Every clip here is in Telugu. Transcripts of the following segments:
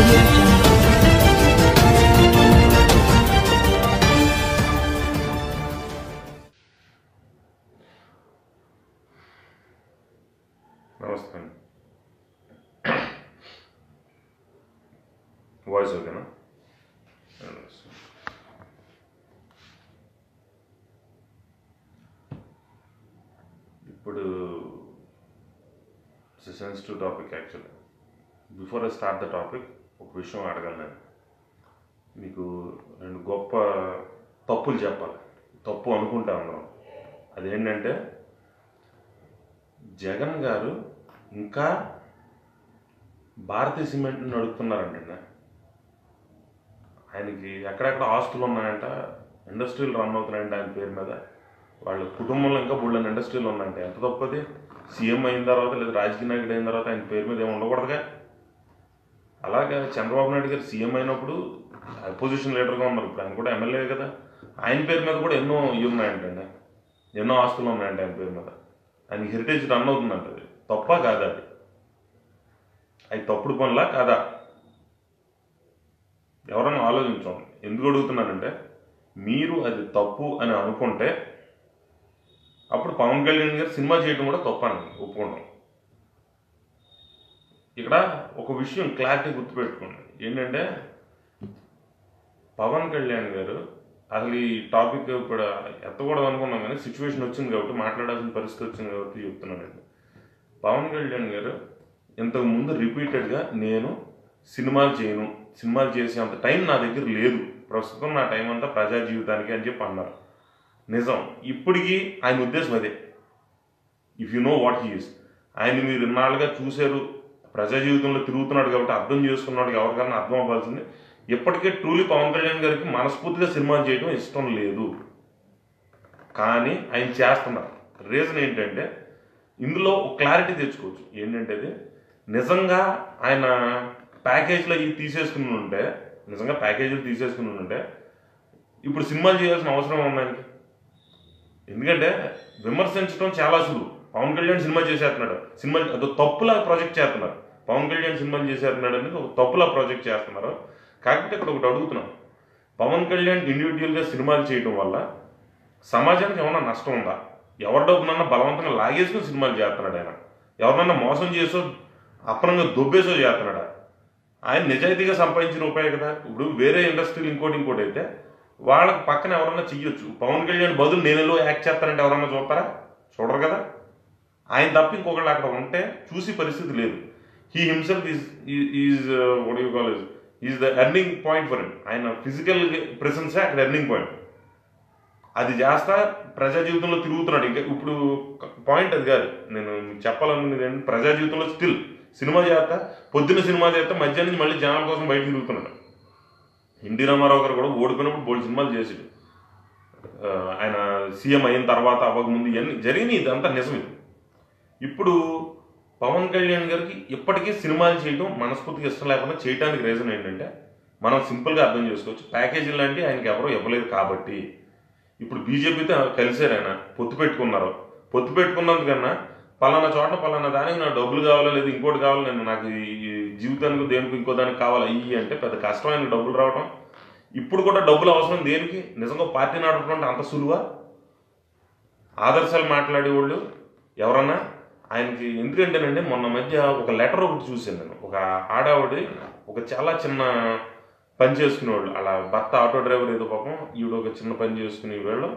audio jungle. నమస్తే అండి వాయిస్ ఓకేనా ఇప్పుడు sensitive topic actually before I start the topic ఒక విషయం అడగాలి మీకు రెండు గొప్ప తప్పులు చెప్పాలి. తప్పు అనుకుంటా ఉన్నాం అదేంటంటే జగన్ గారు ఇంకా భారతీయ సిమెంట్ నడుపుతున్నారంట ఆయనకి ఎక్కడెక్కడ ఆస్తులు ఉన్నాయంట ఇండస్ట్రీలు రన్ అవుతున్నాయంట ఆయన పేరు మీద. వాళ్ళ కుటుంబంలో ఇంకా బుళ్ళని ఇండస్ట్రీలు ఉన్నాయంట. ఎంత తప్పది సీఎం అయిన తర్వాత లేదా రాజకీయ నాయకుడు అయిన తర్వాత ఆయన పేరు మీద ఏమి ఉండకూడదుగా? అలాగే చంద్రబాబు నాయుడు గారు సీఎం అయినప్పుడు అపోజిషన్ లీడర్గా ఉన్నారు. ఇప్పుడు ఆయన కూడా ఎమ్మెల్యే కదా. ఆయన పేరు మీద కూడా ఎన్నో ఇవి ఉన్నాయంటండి. ఎన్నో ఆస్తులు ఉన్నాయంట ఆయన పేరు మీద. ఆయన హెరిటేజ్ రన్ అవుతుందంట అది. తప్ప కాదా అది? అది తప్పుడు పనులా కాదా? ఎవరైనా ఆలోచించండి. ఎందుకు అడుగుతున్నానంటే మీరు అది తప్పు అని అనుకుంటే అప్పుడు పవన్ కళ్యాణ్ గారు సినిమా చేయడం కూడా తప్పు అని ఒప్పుకుంటాం. ఇక్కడ ఒక విషయం క్లారిటీ గుర్తుపెట్టుకోండి. ఏంటంటే పవన్ కళ్యాణ్ గారు అసలు ఈ టాపిక్ ఇప్పుడు ఎత్తకూడదు అనుకున్నాం కానీ సిచ్యువేషన్ వచ్చింది కాబట్టి మాట్లాడాల్సిన పరిస్థితి వచ్చింది కాబట్టి చెప్తున్నానండి పవన్ కళ్యాణ్ గారు ఇంతకు ముందు రిపీటెడ్గా నేను సినిమాలు చేయను సినిమాలు చేసే అంత టైం నా దగ్గర లేదు. ప్రస్తుతం నా టైం అంతా ప్రజా జీవితానికి అని చెప్పి అన్నారు. నిజం. ఇప్పటికీ ఆయన ఉద్దేశం అదే. If you know what he is ఆయన మీరు ఇన్నాళ్ళుగా చూశారు ప్రజా జీవితంలో తిరుగుతున్నాడు కాబట్టి అర్థం చేసుకున్నాడు ఎవరికన్నా అర్థం అవ్వాల్సింది. ఇప్పటికే ట్రూలీ పవన్ కళ్యాణ్ గారికి మనస్ఫూర్తిగా సినిమాలు చేయడం ఇష్టం లేదు. కానీ ఆయన చేస్తున్నారు. రీజన్ ఏంటంటే ఇందులో ఒక క్లారిటీ తెచ్చుకోవచ్చు. ఏంటంటే అది నిజంగా ఆయన ప్యాకేజ్లో ఇవి తీసేసుకుని ఉంటే నిజంగా ప్యాకేజీలు తీసేసుకుని ఉంటే ఇప్పుడు సినిమాలు చేయాల్సిన అవసరం ఉంది ఎందుకంటే విమర్శించడం చాలా సులువు. పవన్ కళ్యాణ్ సినిమా చేసేస్తున్నాడు. సినిమా అదో తప్పులా ప్రాజెక్ట్ చేస్తున్నారు. పవన్ కళ్యాణ్ సినిమాలు చేసేస్తున్నాడు అనేది ఒక తప్పులా ప్రాజెక్ట్ చేస్తున్నారు. కాకపోతే ఇక్కడ ఒకటి అడుగుతున్నాం. పవన్ కళ్యాణ్ ఇండివిజువల్గా సినిమాలు చేయడం వల్ల సమాజానికి ఏమైనా నష్టం ఉందా? ఎవరి డబ్బునన్నా బలవంతంగా లాగేసుకుని సినిమాలు చేస్తున్నాడు ఆయన. ఎవరినన్నా మోసం చేసో అప్పనంగా దుబ్బేసో చేస్తున్నాడా? ఆయన నిజాయితీగా సంపాదించిన రూపాయి కదా. ఇప్పుడు వేరే ఇండస్ట్రీలు ఇంకోటి ఇంకోటి అయితే వాళ్ళకి పక్కన ఎవరన్నా చెయ్యొచ్చు. పవన్ కళ్యాణ్ బదులు నేను యాక్ట్ చేస్తానంటే ఎవరన్నా చూస్తారా? చూడరు కదా. ఆయన తప్ప ఇంకొకళ్ళు అక్కడ ఉంటే చూసి పరిస్థితి లేదు. He himself is is what you college is the earning point for him ఆయన ఫిజికల్ ప్రెసెన్సే అక్కడ ఎర్నింగ్ పాయింట్ అది చేస్తా ప్రజా జీవితంలో తిరుగుతున్నాడు. ఇంకా ఇప్పుడు పాయింట్ అది కాదు. నేను చెప్పాలనుకునేది ఏంటంటే ప్రజా జీవితంలో స్టిల్ సినిమా చేస్తా పొద్దున్న సినిమా చేస్తా మధ్యాహ్నం మళ్ళీ జనాల కోసం బయట తిరుగుతున్నాడు. ఎన్టీ రామారావు గారు కూడా ఓడిపోయినప్పుడు బోల్డ్ సినిమాలు చేసాడు ఆయన సీఎం అయిన తర్వాత అవ్వకముందు ఇవన్నీ జరిగినాయి ఇదంతా నిజం ఇది ఇప్పుడు పవన్ కళ్యాణ్ గారికి ఇప్పటికీ సినిమాలు చేయడం మనస్ఫూర్తిగా ఇష్టం లేకుండా చేయడానికి రీజన్ ఏంటంటే మనం సింపుల్గా అర్థం చేసుకోవచ్చు. ప్యాకేజీలు లాంటివి ఆయనకి ఎవరో ఇవ్వలేదు కాబట్టి. ఇప్పుడు బీజేపీతో కలిశారు ఆయన పొత్తు పెట్టుకున్నారు. పొత్తు పెట్టుకున్నందుకన్నా పలానా చోట పలానా దానికి నాకు డబ్బులు కావాలా లేదు ఇంకోటి కావాలి నేను నాకు ఈ జీవితానికి దేనికి ఇంకో దానికి కావాలి? అయ్యి అంటే పెద్ద కష్టమైన డబ్బులు రావడం ఇప్పుడు కూడా డబ్బులు అవసరం దేనికి? నిజంగా పార్టీ నడపడం అంత సులువా? ఆదర్శాలు మాట్లాడేవాళ్ళు ఎవరన్నా? ఆయనకి ఎందుకంటేనండి మొన్న మధ్య ఒక లెటర్ ఒకటి చూశాను నేను. ఒక ఆడావిడి ఒక చాలా చిన్న పని చేసుకునేవాళ్ళు. అలా భర్త ఆటో డ్రైవర్ ఏదో పాపం ఈవిడ ఒక చిన్న పని చేసుకునే వాళ్ళు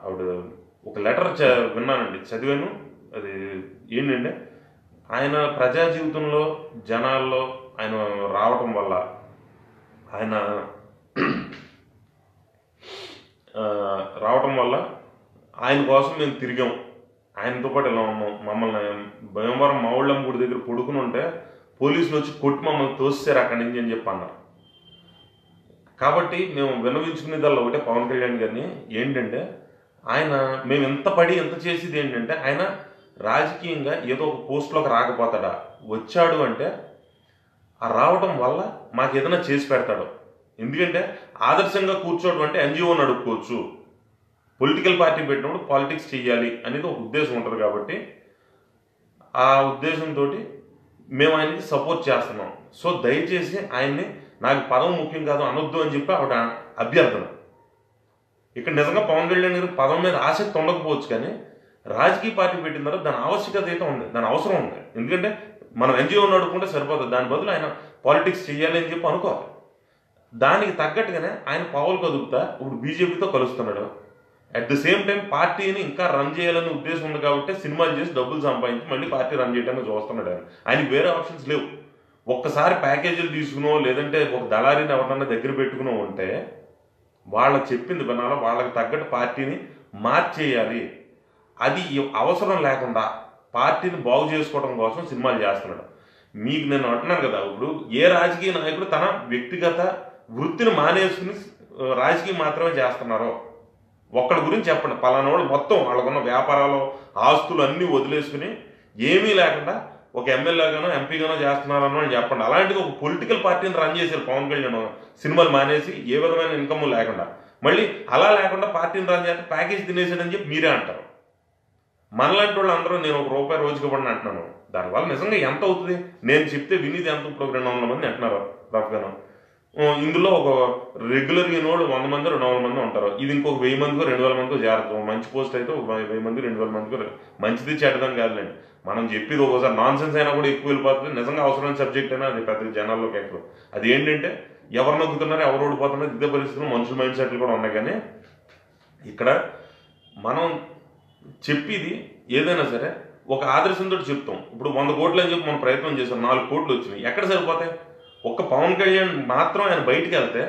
ఆవిడ ఒక లెటర్ చ విన్నానండి చదివాను. అది ఏంటంటే ఆయన ప్రజా జీవితంలో జనాల్లో ఆయన రావటం వల్ల ఆయన రావటం వల్ల ఆయన కోసం మేము తిరిగాం. ఆయనతో పాటు ఇలా ఉన్నాం మమ్మల్ని భీమవరం మావుళ్ళమ్మ గుడి దగ్గర పడుకుని ఉంటే పోలీసులు వచ్చి కొట్టి మమ్మల్ని తోసేశారు అక్కడి నుంచి అని చెప్పి అన్నారు. కాబట్టి మేము వినవించుకునేదల్లా ఒకటే పవన్ కళ్యాణ్ గారిని ఏంటంటే ఆయన మేము ఎంత పడి ఎంత చేసేది ఏంటంటే ఆయన రాజకీయంగా ఏదో ఒక పోస్ట్లోకి రాకపోతాడా వచ్చాడు అంటే ఆ రావడం వల్ల మాకు ఏదైనా చేసి పెడతాడు. ఎందుకంటే ఆదర్శంగా కూర్చోవడం అంటే ఎన్జిఓ నడుపుకోవచ్చు పొలిటికల్ పార్టీ పెట్టినప్పుడు పాలిటిక్స్ చేయాలి అనేది ఒక ఉద్దేశం ఉంటుంది కాబట్టి ఆ ఉద్దేశంతో మేము ఆయనకి సపోర్ట్ చేస్తున్నాం. సో దయచేసి ఆయన్ని నాకు పదం ముఖ్యం కాదు అనొద్దు అని చెప్పి ఆవిడ అభ్యర్థన. ఇక్కడ నిజంగా పవన్ కళ్యాణ్ గారి పదం మీద ఆసక్తి ఉండకపోవచ్చు కానీ రాజకీయ పార్టీ పెట్టిన తర్వాత దాని ఆవశ్యకత అయితే ఉంది దాని అవసరం ఉంది. ఎందుకంటే మనం ఎన్జిఓ నడుపుకుంటే సరిపోతుంది దాని బదులు ఆయన పాలిటిక్స్ చేయాలి అని చెప్పి అనుకోవాలి. దానికి తగ్గట్టుగానే ఆయన పావులు కదుపుతా ఇప్పుడు బీజేపీతో కలుస్తున్నాడు. అట్ ది సేమ్ టైం పార్టీని ఇంకా రన్ చేయాలనే ఉద్దేశం ఉంది కాబట్టి సినిమాలు చేసి డబ్బులు సంపాదించి మళ్ళీ పార్టీ రన్ చేయడానికి చూస్తున్నాడు ఆయన. ఆయనకి వేరే ఆప్షన్స్ లేవు. ఒక్కసారి ప్యాకేజీలు తీసుకునో లేదంటే ఒక దళారీని ఎవరినన్నా దగ్గర పెట్టుకునో ఉంటే వాళ్ళ చెప్పింది వినాలో? వాళ్ళకి తగ్గట్టు పార్టీని మార్చేయాలి. అది అవసరం లేకుండా పార్టీని బాగు చేసుకోవడం కోసం సినిమాలు చేస్తున్నాడు. మీకు నేను అంటున్నాను కదా ఇప్పుడు ఏ రాజకీయ నాయకుడు తన వ్యక్తిగత వృత్తిని మానేసుకుని రాజకీయం మాత్రమే చేస్తున్నారో? ఒక్కడి గురించి చెప్పండి. పలానోడు మొత్తం వాళ్ళకున్న వ్యాపారాలు ఆస్తులు అన్నీ వదిలేసుకుని ఏమీ లేకుండా ఒక ఎమ్మెల్యేగానో ఎంపీగానో చేస్తున్నారనో అని చెప్పండి. అలాంటిది ఒక పొలిటికల్ పార్టీని రన్ చేశారు పవన్ కళ్యాణ్. సినిమాలు మానేసి ఏ విధమైన ఇన్కమ్ లేకుండా. మళ్ళీ అలా లేకుండా పార్టీని రన్ చేస్తే ప్యాకేజ్ తినేసాడని చెప్పి మీరే అంటారు. మనలాంటి వాళ్ళు అందరూ నేను ఒక రూపాయి రోజుకి పడిన అంటున్నాను. దానివల్ల నిజంగా ఎంత అవుతుంది? నేను చెప్తే వినిది ఎంత ఇప్పుడు రెండు వందల మంది అంటున్నారు రఫ్గాను. ఇందులో ఒక రెగ్యులర్ ఈనోడు వంద మంది రెండు వందల మంది ఉంటారు. ఇది ఇంకొక వెయ్యి మందికి రెండు వేల మందికి జాగ్రత్త. మంచి పోస్ట్ అయితే ఒక వెయ్యి మంది రెండు వేల మందికి మంచిది చెడ్డదని కాదులేండి. మనం చెప్పేది ఒకసారి నాన్ సెన్స్ అయినా కూడా ఎక్కువ వెళ్ళిపోతుంది. నిజంగా అవసరమైన సబ్జెక్ట్ అయినా అది పెద్ద జనాల్లోకి ఎక్కువ అది ఏంటంటే ఎవరు నొక్కుతున్నారు ఎవరు ఓడిపోతున్నారు ఇదే పరిస్థితులు మనుషుల మైండ్ సెట్లు కూడా ఉన్నాయి. కానీ ఇక్కడ మనం చెప్పేది ఏదైనా సరే ఒక ఆదర్శంతో చెప్తాం. ఇప్పుడు వంద కోట్లు అని చెప్పి మనం ప్రయత్నం చేసాం నాలుగు కోట్లు వచ్చినాయి. ఎక్కడ సరిపోతాయి? ఒక్క పవన్ కళ్యాణ్ మాత్రం ఆయన బయటికి వెళ్తే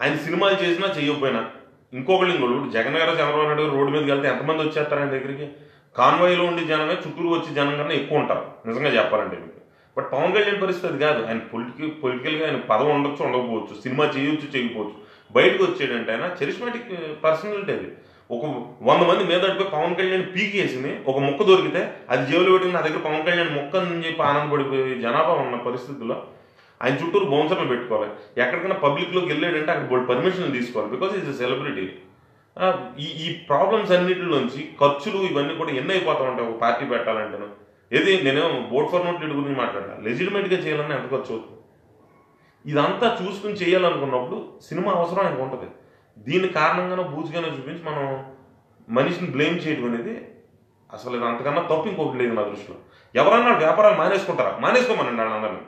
ఆయన సినిమాలు చేసినా చేయకపోయినా ఇంకొకళ్ళు ఇంకోళ్ళు జగన్ గారు చంద్రబాబు నాయుడు గారు రోడ్డు మీదకి వెళ్తే ఎంతమంది వచ్చేస్తారు ఆయన దగ్గరికి? కాన్వాయ్లో ఉండి జనమే చుట్టూరు వచ్చి జనం కన్నా ఎక్కువ ఉంటారు. నిజంగా చెప్పాలంటే మీకు. బట్ పవన్ కళ్యాణ్ పరిస్థితి కాదు. ఆయన పొలిటికల్ పొలిటికల్గా ఆయన పదం ఉండొచ్చు ఉండకపోవచ్చు. సినిమా చేయొచ్చు చేయకపోవచ్చు. బయటకు వచ్చేటంటే ఆయన చరిస్మాటిక్ పర్సనాలిటీ uh, అది. ఒక వంద మంది మీద పడిపోయి పవన్ కళ్యాణ్ పీకేసింది. ఒక ముక్క దొరికితే అది జేబులో పెట్టుకుని నా దగ్గర పవన్ కళ్యాణ్ ముక్క అని చెప్పి ఆనందపడిపోయి జనాభా ఉన్న పరిస్థితుల్లో ఆయన చుట్టూరు బౌన్సర్లు పెట్టుకోవాలి. ఎక్కడికైనా పబ్లిక్లోకి వెళ్ళాడంటే అక్కడ వాళ్ళు పర్మిషన్ తీసుకోవాలి. బికాస్ ఈజ్ సెలబ్రిటీ ఈ ఈ ప్రాబ్లమ్స్ అన్నిటిలోంచి ఖర్చులు ఇవన్నీ కూడా ఎన్ని అయిపోతా ఉంటాయి ఒక పార్టీ పెట్టాలంటే ఏది నేనేమో బోర్డ్ ఫర్ నోట్ గురించి మాట్లాడా లెజిటిమేట్గా చేయాలని ఎంత ఖర్చు అవుతుంది? ఇదంతా చూసుకుని చేయాలనుకున్నప్పుడు సినిమా అవసరం ఆయనకు ఉంటుంది. దీని కారణంగానో బూజుగానో చూపించి మనం మనిషిని బ్లేమ్ చేయడం అనేది అసలు ఇది అంతకన్నా తప్పు ఇంకొకటి లేదు నా దృష్టిలో. ఎవరన్నా వ్యాపారాలు మానేసుకుంటారా? మానేసుకోమనండి వాళ్ళందరినీ.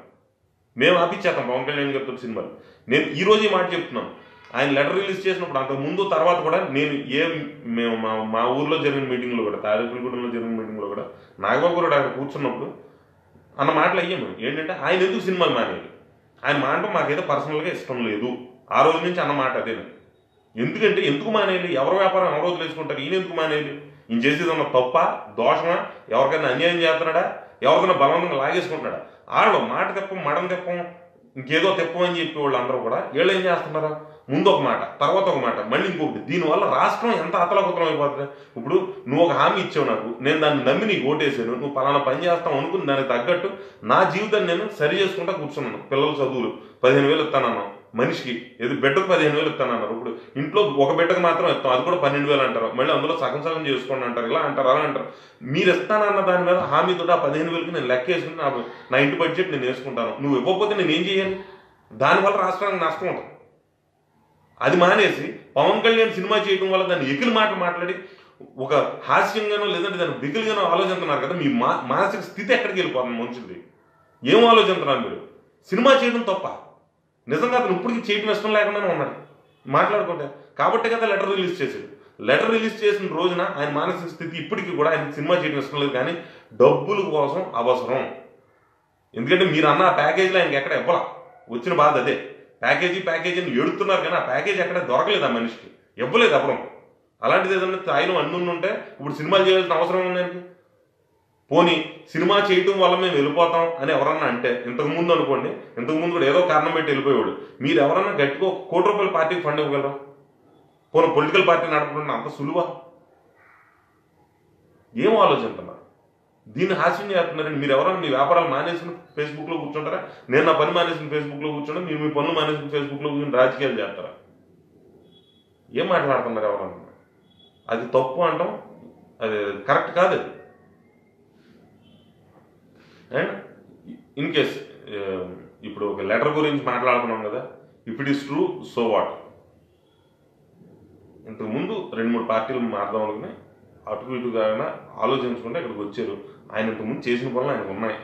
మేము ఆపించేస్తాం పవన్ కళ్యాణ్ గారితో సినిమాలు. నేను ఈ రోజు మాట చెప్తున్నాను ఆయన లెటర్ రిలీజ్ చేసినప్పుడు అంతకు ముందు తర్వాత కూడా నేను ఏ మేము మా మా ఊర్లో జరిగిన మీటింగ్లో కూడా తాడేపల్లిగూడెంలో జరిగిన మీటింగ్లో కూడా నాగబాబు గారు అక్కడ కూర్చున్నప్పుడు అన్న మాటలు అయ్యాము ఏంటంటే ఆయన ఎందుకు సినిమాలు మానేది? ఆయన మాట మాకైతే పర్సనల్గా ఇష్టం లేదు. ఆ రోజు నుంచి అన్న మాట అదే ఎందుకంటే ఎందుకు మానేయాలి ఎవరి వ్యాపారం ఎవరు వదిలేసుకుంటారు? ఈయన ఎందుకు మానేయాలి ఈయన చేసేది ఉన్న తప్ప? దోషమా? ఎవరికైనా అన్యాయం చేస్తున్నాడా? ఎవరికైనా బలవంతంగా లాగేసుకుంటున్నాడా? వాళ్ళు మాట తెప్పం మడం తెప్పం ఇంకేదో తెప్పం అని చెప్పి వాళ్ళు అందరూ కూడా వీళ్ళు ఏం చేస్తున్నారు? ముందు ఒక మాట తర్వాత ఒక మాట మళ్ళీ ఇంకొకటి. దీనివల్ల రాష్ట్రం ఎంత అతలకుతలం అయిపోతుంది? ఇప్పుడు నువ్వు ఒక హామీ ఇచ్చావు నాకు నేను దాన్ని నమ్మి నీకు ఓటేసాను నువ్వు పలానా పని చేస్తావు అనుకుని దానికి తగ్గట్టు నా జీవితాన్ని నేను సరి చేసుకుంటా కూర్చున్నాను. పిల్లల చదువులు పదిహేను వేలు ఇస్తానన్నాం మనిషికి. ఏది బిడ్డకు పదిహేను వేలు ఇస్తానన్నారు ఇప్పుడు ఇంట్లో ఒక బిడ్డకు మాత్రం ఇస్తాం. అది కూడా పన్నెండు వేలు అంటారు. మళ్ళీ అందులో సగం సగం చేసుకోండి అంటారు. ఇలా అంటారు అలా అంటారు. మీరు ఇస్తానన్న దాని మీద హామీతో ఆ పదిహేను వేలకి నేను లెక్క వేసుకుని నా నా ఇంటి బడ్జెట్ నేను వేసుకుంటాను. నువ్వు ఇవ్వకపోతే నేను ఏం చేయాలి దానివల్ల రాష్ట్రానికి నష్టం ఉంటుంది అది మానేసి పవన్ కళ్యాణ్ సినిమా చేయడం వల్ల దాన్ని ఎకిలి మాట మాట్లాడి ఒక హాస్యంగానో లేదంటే దాన్ని బిగులుగానో ఆలోచిస్తున్నారు కదా మీ మా మానసిక స్థితి ఎక్కడికి వెళ్ళిపోతుంది మనుషులది? ఏం ఆలోచిస్తున్నారు మీరు? సినిమా చేయడం తప్ప. నిజంగా అతను ఇప్పటికీ చేయడం ఇష్టం లేకుండానే ఉన్నాడు. మాట్లాడుకుంటే. కాబట్టి కదా లెటర్ రిలీజ్ చేశాడు. లెటర్ రిలీజ్ చేసిన రోజున ఆయన మానసిక స్థితి ఇప్పటికీ కూడా ఆయన సినిమా చేయడం ఇష్టం లేదు కానీ డబ్బుల కోసం అవసరం. ఎందుకంటే మీరు అన్న ఆ ప్యాకేజీలో ఆయనకి ఎక్కడ ఇవ్వాల? వచ్చిన బాధ అదే. ప్యాకేజీ ప్యాకేజీ అని ఎడుతున్నారు కానీ ఆ ప్యాకేజ్ ఎక్కడ దొరకలేదు ఆ మనిషికి. ఇవ్వలేదు ఎవరు. అలాంటిది ఏదన్నా ఆయన అన్నుంటే ఇప్పుడు సినిమాలు చేయాల్సిన అవసరం ఉంది ఆయనకి? పోనీ సినిమా చేయటం వల్ల మేము వెళ్ళిపోతాం అని ఎవరన్నా అంటే ఇంతకుముందు అనుకోండి ఇంతకుముందు కూడా ఏదో కారణం పెట్టి వెళ్ళిపోయాడు మీరు ఎవరన్నా గట్టిగా ఒక కోటి రూపాయల పార్టీకి ఫండ్ ఇవ్వగలరా? పోనీ పొలిటికల్ పార్టీ నడపడం అంత సులువా? ఏం ఆలోచిస్తున్నారు దీన్ని హాస్యం చేస్తున్నారండి. మీరు ఎవరైనా మీ వ్యాపారాలు మానేసిన ఫేస్బుక్లో కూర్చుంటారా? నేను నా పని మానేసిన ఫేస్బుక్లో కూర్చుంటా మీరు మీ పనులు మానేసిన ఫేస్బుక్లో కూర్చుని రాజకీయాలు చేస్తారా? ఏం మాట్లాడుతున్నారు ఎవరన్నా? అది తప్పు అంటాం? అది కరెక్ట్ కాదు అండ్ ఇన్ కేస్ ఇప్పుడు ఒక లెటర్ గురించి మాట్లాడుకున్నాం కదా if it is true so what ఇంతకు ముందు రెండు మూడు పార్టీలు మారదాం అనుకుని అటు ఇటుగా ఆలోచించుకుంటే ఇక్కడికి వచ్చారు. ఆయన ఇంతకుముందు చేసిన పనులు ఆయనకు ఉన్నాయి.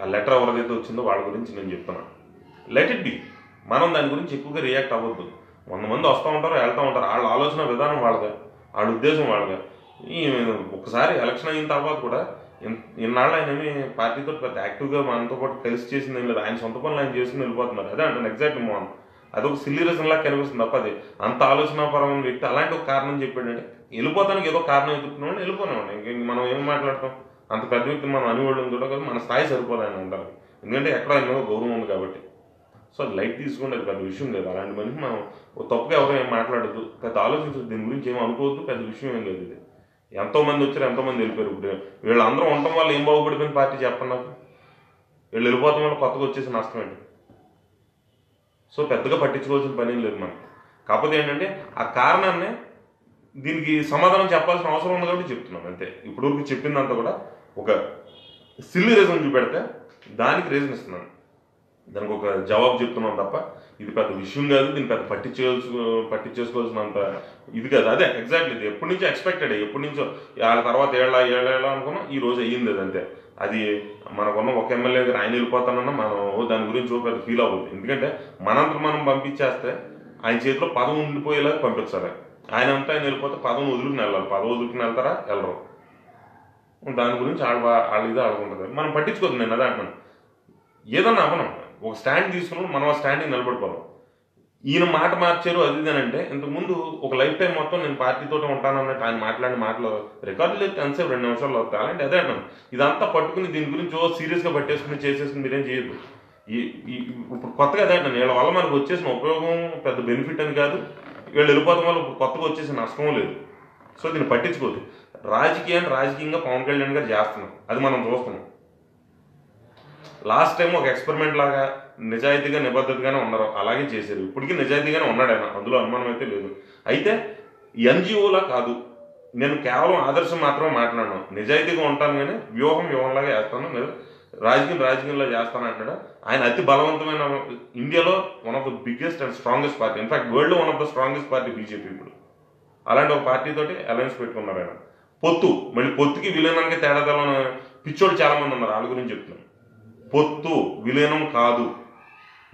ఆ లెటర్ ఎవరిదైతే వచ్చిందో వాళ్ళ గురించి నేను చెప్తున్నాను లెట్ ఇట్ బి మనం దాని గురించి ఎక్కువగా రియాక్ట్ అవ్వద్దు. వంద మంది వస్తూ ఉంటారు వెళ్తూ ఉంటారు. వాళ్ళ ఆలోచన విధానం వాళ్ళదే. వాళ్ళ ఉద్దేశం వాళ్ళదే. ఈ ఒకసారి ఎలక్షన్ అయిన తర్వాత కూడా ఇన్నాళ్ళు ఆయన ఏమి పార్టీతో పెద్ద యాక్టివ్గా మనతో పాటు కలిసి చేసింది ఏం లేదు. ఆయన సొంత పనులు ఆయన చేసుకుని వెళ్ళిపోతున్నారు. అదే అంటే ఎగ్జాక్ట్ మోహన్ అదొక సిల్లీ రీజన్ లాగా కనిపిస్తుంది తప్ప అది అంత ఆలోచనాపరమైన వ్యక్తి అలాంటి ఒక కారణం చెప్పాడంటే వెళ్ళిపోతానికి ఏదో కారణం ఎదుర్కొన్నాడు వెళ్ళిపోయినామండి ఇంక మనం ఏం మాట్లాడతాం? అంత పెద్ద వ్యక్తి మనం అనివాళ్ళు కూడా కదా మన స్థాయి సరిపోదు ఆయన ఎందుకంటే ఎక్కడ ఆయన గౌరవం ఉంది కాబట్టి. సో అది లైట్ తీసుకుంటే అది పెద్ద విషయం లేదు. అలాంటి మనిషి మనం ఓ తప్పుగా ఎవరు ఏం మాట్లాడద్దు. పెద్ద ఆలోచించదు దీని గురించి ఏం అనుకోవద్దు పెద్ద విషయం ఏం లేదు ఇది. ఎంతోమంది వచ్చారు ఎంతో మంది వెళ్ళిపోయారు. ఇప్పుడు వీళ్ళందరూ ఉండటం వల్ల ఏం బాగుపడిపోయిన పార్టీ చెప్పండి నాకు. వీళ్ళు వెళ్ళిపోతాం వల్ల కొత్తగా వచ్చేసి నష్టం ఏంటి? సో పెద్దగా పట్టించుకోవాల్సిన పని ఏం లేదు మనకి. కాకపోతే ఏంటంటే ఆ కారణాన్ని దీనికి సమాధానం చెప్పాల్సిన అవసరం ఉంది కాబట్టి చెప్తున్నాను అంతే. ఇప్పుడు వరకు చెప్పిందంతా కూడా ఒక సిల్లీ రీజన్ చూపెడితే దానికి రీజన్ ఇస్తున్నాను. దానికి ఒక జవాబు చెప్తున్నాం తప్ప ఇది పెద్ద విషయం కాదు దీన్ని పెద్ద పట్టించుకోవాల్సి పట్టించేసుకోవాల్సినంత ఇది కాదు. అదే ఎగ్జాక్ట్లీ ఇది. ఎప్పటి నుంచో ఎక్స్పెక్టెడ్ ఎప్పటి నుంచో వాళ్ళ తర్వాత ఏళ్ళ ఏళ్ళ అనుకున్నాం ఈ రోజు అయ్యింది అది అంతే. అది మనకున్న ఒక ఎమ్మెల్యే గారు ఆయన వెళ్ళిపోతానన్నా మనం దాని గురించి ఓ పెద్ద ఫీల్ అవ్వదు ఎందుకంటే మనంత మనం పంపించేస్తే ఆయన చేతిలో పదం ఉండిపోయేలా పంపించాలి. ఆయన అంతా ఆయన వెళ్ళిపోతే పదం వదులుకుని వెళ్ళాలి. పదం వదులుకుని వెళ్తారా? వెళ్ళరు. దాని గురించి ఆడ వాళ్ళ ఇది ఆడుకుంటుంది మనం పట్టించుకోవద్దు నేను అదే అంటున్నాను. ఏదన్నా అవనం ఒక స్టాండ్ తీసుకున్నప్పుడు మనం ఆ స్టాండ్కి నిలబడిపోదాం. ఈయన మాట మార్చారు అది ఇది అని అంటే ఇంతకుముందు ఒక లైఫ్ టైం మొత్తం నేను పార్టీతో ఉంటానన్నట్టు ఆయన మాట్లాడిన మాటలు రికార్డు లేదు ఎంతసేపు రెండు నిమిషాలు వస్తాయి. అలాంటి అదే అంటాను ఇదంతా పట్టుకుని దీని గురించి ఓ సీరియస్గా పట్టేసుకుని చేసేసుకుని మీరేం చేయదు ఈ ఇప్పుడు కొత్తగా అదే అంటాను వీళ్ళ వల్ల మనకు వచ్చేసిన ఉపయోగం పెద్ద బెనిఫిట్ అని కాదు. వీళ్ళు వెళ్ళిపోవడం వల్ల ఇప్పుడు కొత్తగా వచ్చేసిన నష్టం లేదు. సో దీన్ని పట్టించుకోదు రాజకీయాన్ని రాజకీయంగా పవన్ కళ్యాణ్ గారు చేస్తున్నాం అది మనం చూస్తున్నాం. లాస్ట్ టైం ఒక ఎక్స్పెరిమెంట్ లాగా నిజాయితీగా నిబద్ధతగానే ఉన్నారు. అలాగే చేశారు. ఇప్పటికీ నిజాయితీగానే ఉన్నాడు ఆయన అందులో అనుమానం అయితే లేదు. అయితే ఎన్జిఓలా కాదు. నేను కేవలం ఆదర్శం మాత్రమే మాట్లాడను. నిజాయితీగా ఉంటాను కానీ వ్యూహం వ్యూహంలాగా చేస్తాను లేదా రాజకీయం రాజకీయంలో చేస్తాను అంటాడు ఆయన అతి బలవంతమైన ఇండియాలో one of the biggest and strongest party in fact world one of the strongest party BJP ఇప్పుడు. అలాంటి ఒక పార్టీతోటి అలయన్స్ పెట్టుకున్నారు ఆయన. పొత్తు. మళ్ళీ పొత్తుకి విలీనానికి తేడా తెలని పిచ్చోళ్ళు చాలామంది ఉన్నారు. వాళ్ళ గురించి చెప్తున్నాను. పొత్తు విలీనం కాదు.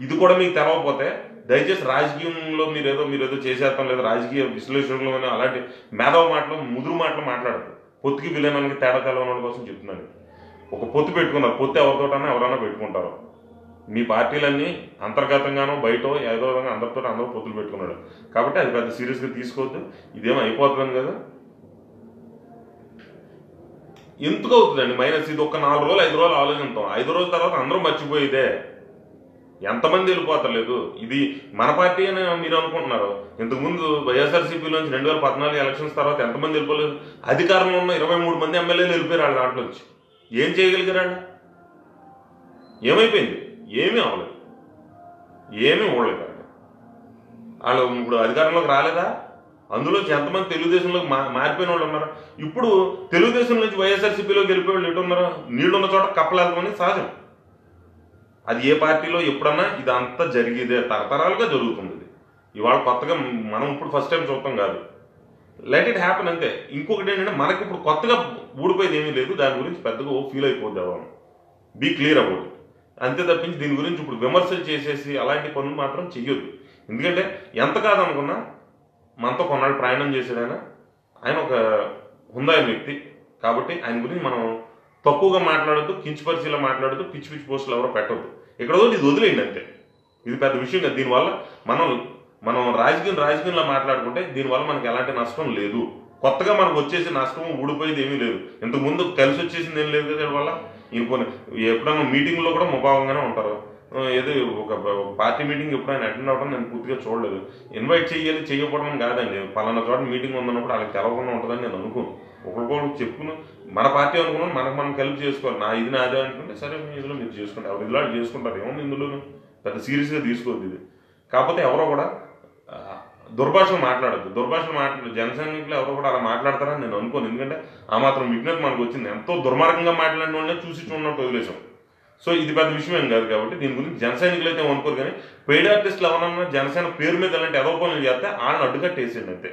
ఇది కూడా మీకు తెలవకపోతే దయచేసి రాజకీయంలో మీరు ఏదో మీరు ఏదో చేసేస్తాం లేదా రాజకీయ విశ్లేషణలో అలాంటి మేధావ మాటలు ముదురు మాటలు మాట్లాడదు పొత్తుకి విలీనానికి తేడా తెలవడం కోసం చెప్తున్నాను. ఒక పొత్తు పెట్టుకున్నారు. పొత్తు ఎవరితోటైనా ఎవరైనా పెట్టుకుంటారు. మీ పార్టీలన్నీ అంతర్గతంగానో బయట ఏదో విధంగా అందరితో అందరూ పొత్తులు పెట్టుకున్నాడు. కాబట్టి అది పెద్ద సీరియస్గా తీసుకోవద్దు. ఇదేమో అయిపోతుంది కదా? ఎందుకు అవుతుందండి మైనస్ ఇది ఒక నాలుగు రోజులు ఐదు రోజులు ఆలోచిస్తాం ఐదు రోజుల తర్వాత అందరూ మర్చిపోయేదే. ఎంతమంది వెళ్ళిపోతలేదు. ఇది మన పార్టీ అని మీరు అనుకుంటున్నారు. ఇంతకుముందు వైఎస్ఆర్సీపీలోంచి రెండు వేల పద్నాలుగు ఎలక్షన్స్ తర్వాత ఎంతమంది వెళ్ళిపోలేదు? అధికారంలో ఉన్న ఇరవై మూడు మంది ఎమ్మెల్యేలు వెళ్ళిపోయారు వాళ్ళ దాంట్లో వచ్చి ఏం చేయగలిగారు ఏమైపోయింది? ఏమీ అవ్వలేదు. ఏమీ ఇవ్వలేదు వాళ్ళు ఇప్పుడు అధికారంలోకి రాలేదా? అందులో ఎంతమంది తెలుగుదేశంలో మా మారిపోయిన వాళ్ళు ఉన్నారు? ఇప్పుడు తెలుగుదేశం నుంచి వైఎస్ఆర్సీపీలో గెలిపే వాళ్ళు ఎటు ఉన్నారు నీళ్ళున్న చోట కప్పలేదని సహజం. అది ఏ పార్టీలో ఎప్పుడన్నా ఇదంతా జరిగేదే తరతరాలుగా జరుగుతుంది ఇది ఇవాళ కొత్తగా మనం ఇప్పుడు ఫస్ట్ టైం చూడటం కాదు. లెట్ ఇట్ హ్యాపెన్ అంతే. ఇంకొకటి ఏంటంటే మనకి ఇప్పుడు కొత్తగా ఊడిపోయేది ఏమీ లేదు దాని గురించి పెద్దగా ఓ ఫీల్ అయిపోద్ది ఎవరు. బీ క్లియర్ అబౌట్ అంతే తప్పించి దీని గురించి ఇప్పుడు విమర్శలు చేసేసి అలాంటి పనులు మాత్రం చెయ్యొద్దు. ఎందుకంటే ఎంత కాదనుకున్నా మనతో కొన్నాళ్ళు ప్రయాణం చేశాడు ఆయన ఆయన ఒక హుందాయిన వ్యక్తి. కాబట్టి ఆయన గురించి మనం తక్కువగా మాట్లాడద్దు కించపరిచిలా మాట్లాడద్దు పిచ్చి పిచ్చి పోస్టులు ఎవరో పెట్టద్దు. ఇక్కడ ఇది వదిలేయండి అంతే. ఇది పెద్ద విషయం కదా. దీనివల్ల మనం మనం రాజకీయం రాజకీయంలో మాట్లాడుకుంటే దీనివల్ల మనకి ఎలాంటి నష్టం లేదు. కొత్తగా మనకు వచ్చేసి నష్టం ఊడిపోయేది ఏమీ లేదు. ఇంతకుముందు కలిసి వచ్చేసింది ఏం లేదు కదా దీనివల్ల? ఈయన కొన్ని ఎప్పుడైనా మీటింగ్లో కూడా ముభావంగానే ఉంటారు. ఏదో ఒక పార్టీ మీటింగ్ ఎప్పుడైనా అటెండ్ అవ్వడం నేను పూర్తిగా చూడలేదు. ఇన్వైట్ చేయాలి చేయకపోవడం కాదండి. పలానా చోట మీటింగ్ ఉందన్నప్పుడు వాళ్ళకి తెలవకుండా ఉంటుందని నేను అనుకోను. ఒకరికొకరు చెప్పుకుని మన పార్టీ అనుకున్నాను మనకు మనం కలిపి చేసుకోవాలి. నా ఇది నాదే అనుకుంటే సరే మీ ఇందులో మీరు చేసుకుంటారు. ఎవరు ఇదిలో చేసుకుంటారు ఏమో ఇందులో పెద్ద సీరియస్గా తీసుకోవద్దు ఇది. కాకపోతే ఎవరో కూడా దుర్భాషలు మాట్లాడద్దు. దుర్భాషలు మాట్లాడదు జనసైనికులు ఎవరో కూడా అలా మాట్లాడతారని నేను అనుకోను. ఎందుకంటే ఆ మాత్రం విజ్ఞత మనకు వచ్చింది. ఎంతో దుర్మార్గంగా మాట్లాడిన వాళ్ళనే చూసి చూడనట్టు వదిలేసాం సో ఇది పెద్ద విషయం ఏం కాదు కాబట్టి దీని గురించి జనసైనికులు అయితే అనుకోరు కానీ పెయిడ్ ఆర్టిస్టులు ఎవరన్నా జనసేన పేరు మీద ఇలాంటి ఎదవ పనులు చేస్తే వాళ్ళని అడ్డుకట్టేసేయండి అంతే.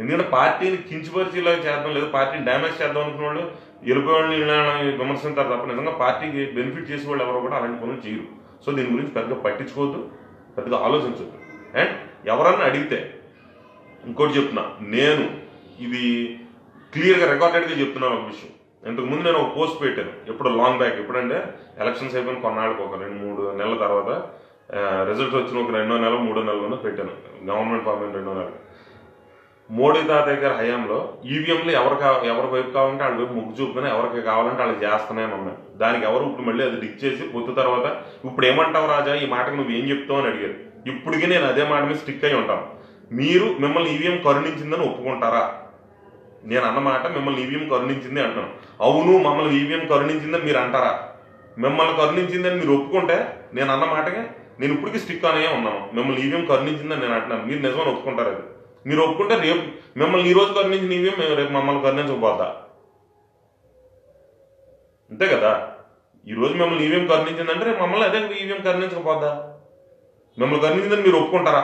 ఎందుకంటే పార్టీని కించిపరిచేలాగా చేద్దాం లేదా పార్టీని డ్యామేజ్ చేద్దాం అనుకున్న వాళ్ళు వెళ్ళిపోయే వాళ్ళని విమర్శించారు తప్ప నిజంగా పార్టీకి బెనిఫిట్ చేసే వాళ్ళు ఎవరు కూడా అలాంటి పనులు చేయరు. సో దీని గురించి పెద్దగా పట్టించుకోవద్దు పెద్దగా ఆలోచించొద్దు. అండ్ ఎవరన్నా అడిగితే ఇంకోటి చెప్తున్నా నేను ఇది క్లియర్గా రికార్డెడ్గా చెప్తున్నాను ఒక విషయం. ఇంతకు ముందు నేను ఒక పోస్ట్ పెట్టాను. ఎప్పుడు లాంగ్ బ్యాక్ ఎప్పుడంటే ఎలక్షన్స్ అయిపోయిన కొన్నాళ్ళకి ఒక రెండు మూడు నెలల తర్వాత రిజల్ట్స్ వచ్చిన ఒక రెండో నెల మూడో నెలలోనే పెట్టాను. గవర్నమెంట్ ఫార్మ్ రెండో నెల మోడీ తాతయ్య గారి హయాంలో ఈవీఎంలు ఎవరు కా ఎవరి వైపు కావాలంటే వాళ్ళ వైపు ముగ్గు చూపుకొని ఎవరికి కావాలంటే వాళ్ళకి చేస్తూనే ఉన్నాయి దానికి ఎవరు ఇప్పుడు మళ్ళీ అది డిక్ చేసి పొత్తు తర్వాత ఇప్పుడు ఏమంటావు రాజా? ఈ మాటకు నువ్వు ఏం చెప్తావు అని అడిగారు. ఇప్పటికీ నేను అదే మాట మీద స్టిక్ అయి ఉంటాను. మీరు మిమ్మల్ని ఈవీఎం కరుణించిందని ఒప్పుకుంటారా? నేను అన్నమాట మిమ్మల్ని ఈవీఎం కరుణించింది అంటున్నాను. అవును మమ్మల్ని ఈవీఎం కరుణించిందని మీరు అంటారా? మిమ్మల్ని కరుణించిందని మీరు ఒప్పుకుంటే నేను అన్నమాటగా నేను ఇప్పటికీ స్టిక్ అనే ఉన్నాను. మిమ్మల్ని ఈవీఎం కరుణించిందని నేను అంటున్నాను. మీరు నిజమని ఒప్పుకుంటారు అది మీరు ఒప్పుకుంటే రేపు మిమ్మల్ని ఈ రోజు కరుణించిన ఈవీఎం మేము రేపు మమ్మల్ని కరుణించకపోద్దా అంతే కదా? ఈరోజు మిమ్మల్ని ఈవీఎం కరుణించిందంటే రేపు మమ్మల్ని అదే ఈవీఎం కరుణించకపోద్దా మిమ్మల్ని కరుణించిందని మీరు ఒప్పుకుంటారా?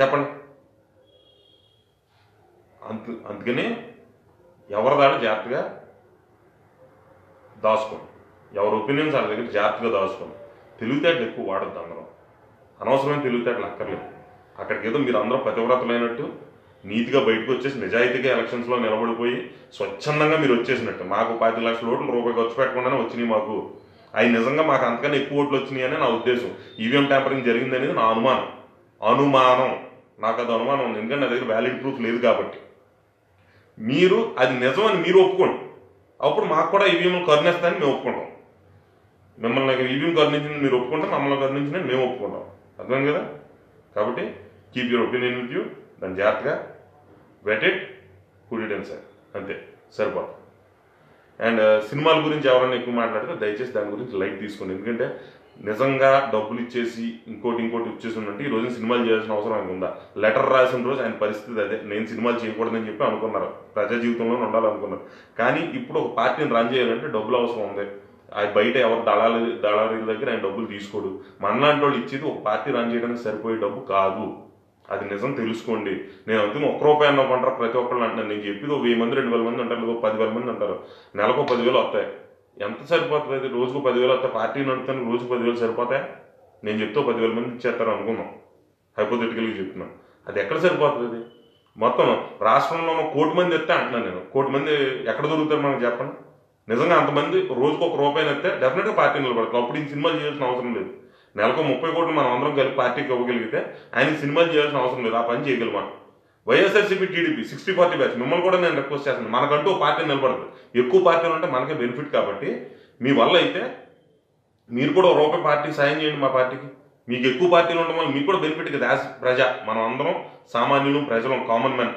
చెప్పండి. అందు అందుకని ఎవరి దాడి జాగ్రత్తగా దాచుకోండి. ఎవరి ఒపీనియన్స్ వాళ్ళ దగ్గర జాగ్రత్తగా దాచుకోండి. తెలివితేటలు ఎక్కువ వాడద్దు అందరం. అనవసరమైన తెలివితేటలు అక్కర్లేదు. అక్కడికి ఏదో మీరు అందరూ పతివ్రతలైనట్టు నీతిగా బయటకు వచ్చేసి నిజాయితీగా ఎలక్షన్స్లో నిలబడిపోయి స్వచ్ఛందంగా మీరు వచ్చేసినట్టు. మాకు పది లక్షల ఓట్లు రూపాయి ఖర్చు పెట్టకుండానే వచ్చినాయి మాకు. అవి నిజంగా మాకు అంతకన్నా ఎక్కువ ఓట్లు వచ్చినాయి అని నా ఉద్దేశం. ఈవీఎం ట్యాంపరింగ్ జరిగింది అనేది నా అనుమానం. అనుమానం. నాకు అది అనుమానం ఉంది. ఎందుకంటే నా దగ్గర వ్యాలిడ్ ప్రూఫ్ లేదు కాబట్టి. మీరు అది నిజం అని మీరు ఒప్పుకోండి. అప్పుడు మాకు కూడా ఈవీఎంలు కరుణిస్తాయని మేము ఒప్పుకుంటాం. మిమ్మల్ని ఈవీఎం కరుణించింది మీరు ఒప్పుకుంటే మమ్మల్ని కరుణించిందని మేము ఒప్పుకుంటాం. అర్థం కదా? కాబట్టి keep your opinion with you దాన్ని జాగ్రత్తగా వెట్ ఇట్ కుడిటెన్ సార్ అంతే. సరిపోతుంది. అండ్ uh, సినిమాల గురించి ఎవరైనా ఎక్కువ మాట్లాడితే దయచేసి దాని గురించి లైట్ తీసుకోండి. ఎందుకంటే నిజంగా డబ్బులు ఇచ్చేసి ఇంకోటి ఇంకోటి ఇచ్చేసి ఉన్నట్టు ఈ రోజు సినిమాలు చేయాల్సిన అవసరం ఆయనకు ఉందా? లెటర్ రాసిన రోజు ఆయన పరిస్థితి అదే. నేను సినిమాలు చేయకూడదని చెప్పి అనుకున్నారు. ప్రజా జీవితంలో ఉండాలనుకున్నారు. కానీ ఇప్పుడు ఒక పార్టీని రన్ చేయాలంటే డబ్బులు అవసరం ఉంది. ఆ బయట ఎవరు దళాలు దళారీల దగ్గర ఆయన డబ్బులు తీసుకోడు. మనలాంటి వాళ్ళు ఇచ్చేది ఒక పార్టీ రన్ చేయడానికి సరిపోయే డబ్బు కాదు. అది నిజం తెలుసుకోండి. నేను అందుకని ఒక్క రూపాయి అన్న ప్రతి ఒక్కళ్ళు అంటున్నాను నేను చెప్పేది ఒక వెయ్యి మంది రెండు వేల మంది అంటారు పదివేల మంది అంటారు. నెలకు పదివేలు వస్తాయి. ఎంత సరిపోతుంది? అది రోజుకు పదివేలు వస్తాయి. పార్టీ నడుపుతాను రోజుకు పదివేలు సరిపోతాయి? నేను చెప్తే పదివేల మంది ఇచ్చేస్తారు అనుకున్నాం. హైపోథెటికల్గా చెప్తున్నాను అది ఎక్కడ సరిపోతుంది అది? మొత్తం రాష్ట్రంలో ఉన్న కోటి మంది ఎత్తే అంటున్నాను నేను. కోటి మంది ఎక్కడ దొరుకుతారు మనకు చెప్పండి? నిజంగా అంతమంది రోజుకు ఒక రూపాయి ఎత్తే డెఫినెట్గా పార్టీ నిలబడతారు. అప్పుడు ఈ సినిమాలు చేయాల్సిన అవసరం లేదు. నెలకు ముప్పై కోట్లు మనం అందరం కలిపి పార్టీకి ఇవ్వగలిగితే ఆయన సినిమాలు చేయాల్సిన అవసరం లేదు. ఆ పని చేయగలమా YSRCP TDP sixty forty batch మిమ్మల్ని కూడా నేను రిక్వెస్ట్ చేస్తాను. మనకంటూ పార్టీ నిలబడదు. ఎక్కువ పార్టీలు ఉంటే మనకే బెనిఫిట్ కాబట్టి మీ వల్ల అయితే మీరు కూడా ఒక రూపాయి పార్టీ సాయం చేయండి మా పార్టీకి. మీకు ఎక్కువ పార్టీలు ఉండడం వల్ల మీకు కూడా బెనిఫిట్ కదా. యాజ్ ప్రజ మనం అందరం సామాన్యులు ప్రజలు common man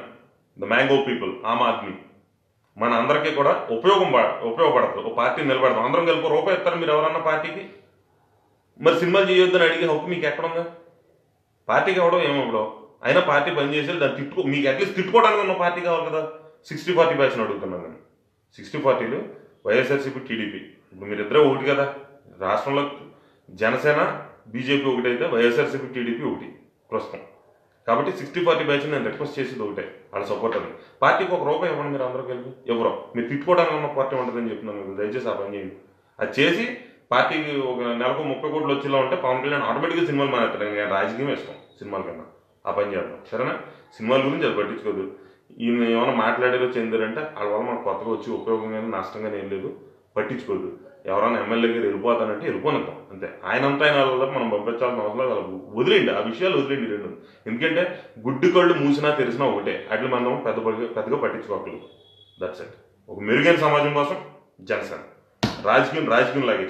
the mango people Aam Aadmi. మన అందరికీ కూడా ఉపయోగం ఉపయోగపడదు. ఒక పార్టీ నిలబడతాం అందరం కలిపి రూపాయి ఇస్తారు మీరు ఎవరన్నా పార్టీకి? మరి సినిమాలు చేయొద్దని అడిగే హక్కు మీకు ఎక్కడుందా పార్టీ పార్టీకి ఏమో అయినా పార్టీ పని చేసేది దాన్ని తిట్టుకో మీకు అట్లీస్ట్ తిట్టుకోవడానికి ఉన్న పార్టీ కావాలి కదా. సిక్స్టీ ఫార్టీ బ్యాచ్ని అడుగుతున్నాను నేను. సిక్స్టీ ఫార్టీలు వైఎస్ఆర్సీపీ టీడీపీ. ఇప్పుడు మీరిద్దరే ఒకటి కదా. రాష్ట్రంలో జనసేన బీజేపీ ఒకటి అయితే వైఎస్ఆర్సీపీ టీడీపీ ఒకటి ప్రస్తుతం. కాబట్టి సిక్స్టీ ఫార్టీ బ్యాచ్ నేను రిక్వెస్ట్ చేసేది ఒకటే. వాళ్ళ సపోర్ట్ అని పార్టీకి ఒక రూపాయి ఇవ్వండి మీరు అందరూ కలిపి. ఎవరో. మీరు తిట్టుకోవడానికి ఉన్న పార్టీ ఉంటుందని చెప్తున్నాను దయచేసి ఆ పని చేయండి. అది చేసి పార్టీకి ఒక నెలకు ముప్పై కోట్లు వచ్చేలా ఉంటే పవన్ కళ్యాణ్ ఆటోమేటిక్గా సినిమాలు మానేస్తాడు ఇంకా రాజకీయం ఇష్టం సినిమాల కన్నా. ఆ పని చేద్దాం. సరేనా? సినిమాల గురించి అది పట్టించుకోదు. ఈయన ఏమైనా మాట్లాడారో చెందారంటే వాళ్ళ వల్ల మనకు కొత్తగా వచ్చి ఉపయోగం కానీ నష్టం కానీ ఏం లేదు. పట్టించుకోదు. ఎవరైనా ఎమ్మెల్యే గారు వెళ్ళిపోతానంటే వెళ్ళిపోనిద్దాం. అంతే. ఆయనంతా ఆయన వాళ్ళ మనం పంపించాల్సిన అవసరం లేదు. వదిలేండి ఆ విషయాలు వదిలేండి రెండు. ఎందుకంటే గుడ్డి కళ్ళు మూసినా తెలిసినా ఒకటే. అట్లా మనం పెద్ద పెద్దగా పట్టించుకోకలేదు దట్స్ ఇట్ ఒక మెరుగైన సమాజం కోసం జనసేన. రాజకీయం రాజకీయం లాగే